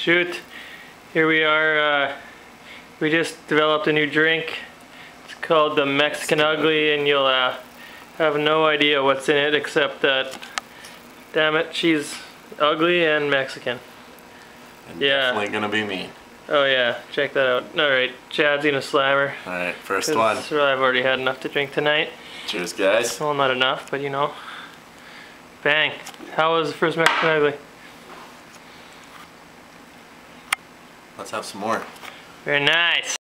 Shoot. Here we are. Uh, we just developed a new drink. It's called the Mexican Ugly, and you'll uh, have no idea what's in it except that, damn it, she's ugly and Mexican. And Yeah. Definitely gonna be me. Oh yeah, check that out. All right, Chad's gonna slammer. alright first one. I've already had enough to drink tonight. Cheers, guys. Well, not enough, but you know. Bang. How was the first Mexican Ugly? Let's have some more. Very nice.